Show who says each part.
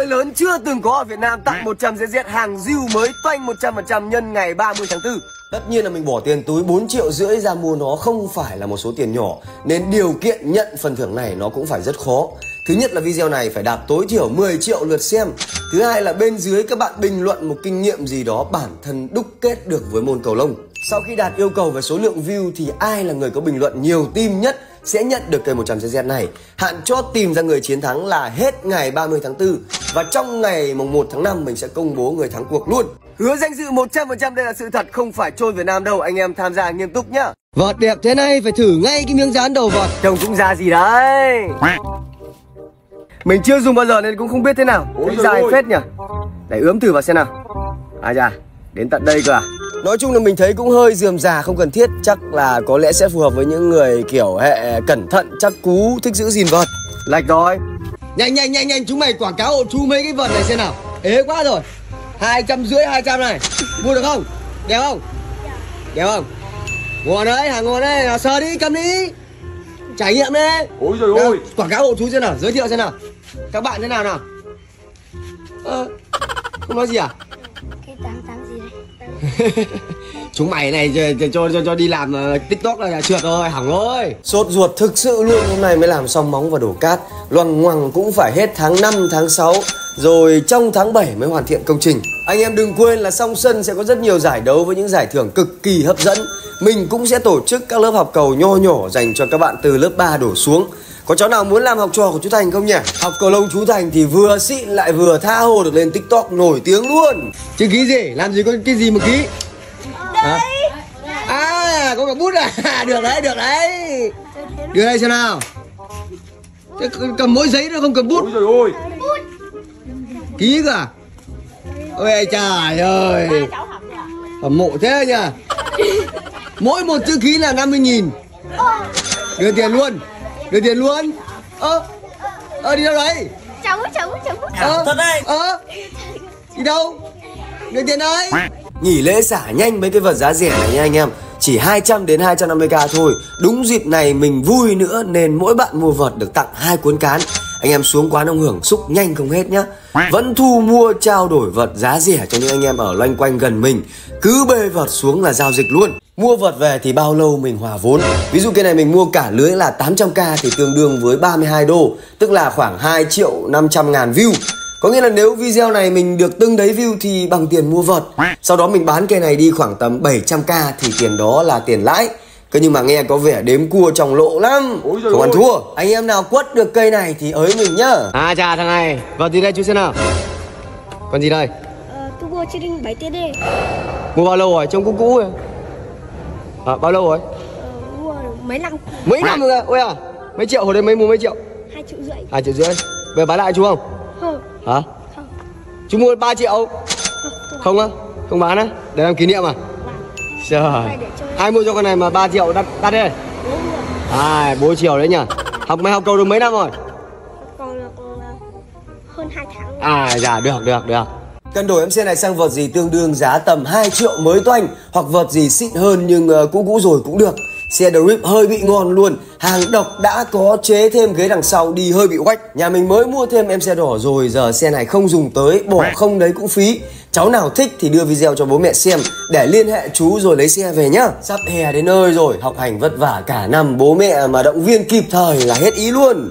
Speaker 1: Lợi lớn chưa từng có ở Việt Nam tặng 100 ZZ hàng diêu mới toanh 100% nhân ngày 30 tháng 4 Tất nhiên là mình bỏ tiền túi 4 triệu rưỡi ra mua nó không phải là một số tiền nhỏ Nên điều kiện nhận phần thưởng này nó cũng phải rất khó. Thứ nhất là video này phải đạt tối thiểu 10 triệu lượt xem. Thứ hai là bên dưới các bạn bình luận một kinh nghiệm gì đó bản thân đúc kết được với môn cầu lông. Sau khi đạt yêu cầu về số lượng view thì ai là người có bình luận nhiều tim nhất sẽ nhận được cây 100cz này. Hạn chót tìm ra người chiến thắng là hết ngày 30 tháng 4 và trong ngày mùng 1 tháng 5 mình sẽ công bố người thắng cuộc luôn. Hứa danh dự 100% đây là sự thật không phải trôi Việt Nam đâu, anh em tham gia nghiêm túc nhá.
Speaker 2: Vợt đẹp thế này phải thử ngay cái miếng dán đầu vợt.
Speaker 1: Trông cũng ra gì đấy. Mình chưa dùng bao giờ nên cũng không biết thế nào. Ôi dài phết nhỉ. Để ướm thử vào xem nào. À dạ, đến tận đây cơ à. Nói chung là mình thấy cũng hơi dườm già không cần thiết Chắc là có lẽ sẽ phù hợp với những người kiểu hệ cẩn thận chắc cú thích giữ gìn vợt Lạch rồi
Speaker 2: Nhanh nhanh nhanh nhanh chúng mày quảng cáo hộ chú mấy cái vợt này xem nào. Ế quá rồi. Hai trăm rưỡi hai trăm này. Mua được không? Đẹp không? Đẹp không? Ngon đấy, hàng ngon đấy. Sờ đi, cầm đi. Trải nghiệm đi
Speaker 1: Ôi rồi ôi
Speaker 2: Quảng cáo hộ chú xem nào, giới thiệu xem nào. Các bạn thế nào nào? Ờ, không nói gì à?
Speaker 3: Cái tám tám gì đấy
Speaker 2: chúng mày này cho, cho cho cho đi làm uh, tiktok là trượt rồi hỏng rồi
Speaker 1: sốt ruột thực sự luôn hôm nay mới làm xong móng và đổ cát loằng ngoằng cũng phải hết tháng 5 tháng 6 rồi trong tháng 7 mới hoàn thiện công trình anh em đừng quên là song sân sẽ có rất nhiều giải đấu với những giải thưởng cực kỳ hấp dẫn mình cũng sẽ tổ chức các lớp học cầu nho nhỏ dành cho các bạn từ lớp 3 đổ xuống có cháu nào muốn làm học trò của chú Thành không nhỉ? Học cầu lông chú Thành thì vừa xịn lại vừa tha hồ được lên tiktok nổi tiếng luôn
Speaker 2: Chứ ký gì? Làm gì có cái gì mà ký?
Speaker 3: Đấy
Speaker 2: À, có cả bút à? được đấy, được đấy. Đưa đây xem nào. Thế cầm mỗi giấy nữa không cầm bút. Ôi trời ơi. Ký cả Ôi trời ơi. Phẩm mộ thế nhỉ? Mỗi một chữ ký là 50 nghìn. Đưa tiền luôn. Đưa tiền luôn. Ơ. Ơ đi đâu đấy?
Speaker 3: Cháu cháu cháu
Speaker 2: Ơ. Thật đây Ơ. Đi đâu? Đưa tiền đây
Speaker 1: Nghỉ lễ xả nhanh mấy cái vật giá rẻ này nha anh em. Chỉ 200 đến 250k thôi. Đúng dịp này mình vui nữa Nên mỗi bạn mua vật được tặng hai cuốn cán. Anh em xuống quán ông Hưởng xúc nhanh không hết nhá. Vẫn thu mua trao đổi vật giá rẻ cho những anh em ở loanh quanh gần mình. Cứ bê vật xuống là giao dịch luôn. Mua vật về thì bao lâu mình hòa vốn. Ví dụ cái này mình mua cả lưới là 800k thì tương đương với 32 đô. Tức là khoảng 2 triệu 500 ngàn view có nghĩa là nếu video này mình được từng đấy view thì bằng tiền mua vật Sau đó mình bán cây này đi khoảng tầm 700k thì tiền đó là tiền lãi. Cơ nhưng mà nghe có vẻ đếm cua trong lỗ lắm. Không ăn thua. Anh em nào quất được cây này thì ới mình nhá.
Speaker 2: À chà thằng này. Vật gì đây chú xem nào? Con gì đây?
Speaker 3: Ờ, tôi mua trên 7 tiền đi.
Speaker 2: Mua bao lâu rồi? Trông cũ cũ rồi À bao lâu rồi?
Speaker 3: Ờ, mua mấy năm.
Speaker 2: Mấy năm rồi Ôi à Mấy triệu? Hồi đấy mấy mua mấy triệu?
Speaker 3: Hai triệu rưỡi.
Speaker 2: Hai triệu rưỡi. Về bán lại chú
Speaker 3: Không
Speaker 2: Hả?
Speaker 3: Không.
Speaker 2: Chú mua 3 triệu. Không á? Không bán á? Để làm kỷ niệm à? Trời. Ai mua cho con này mà 3 triệu đắt đắt đấy À 4 triệu đấy nhỉ? Học mày học cầu được mấy năm rồi?
Speaker 3: Còn là còn là hơn 2 tháng
Speaker 2: À dạ được được được.
Speaker 1: Cần đổi em xe này sang vật gì tương đương giá tầm 2 triệu mới toanh Hoặc vật gì xịn hơn nhưng uh, cũ cũ rồi cũng được Xe drip hơi bị ngon luôn. Hàng độc đã có chế thêm ghế đằng sau đi hơi bị quách. Nhà mình mới mua thêm em xe đỏ rồi, Giờ xe này không dùng tới, Bỏ không đấy cũng phí. Cháu nào thích thì đưa video cho bố mẹ xem, Để liên hệ chú rồi lấy xe về nhá. Sắp hè đến nơi rồi, Học hành vất vả cả năm, Bố mẹ mà động viên kịp thời là hết ý luôn.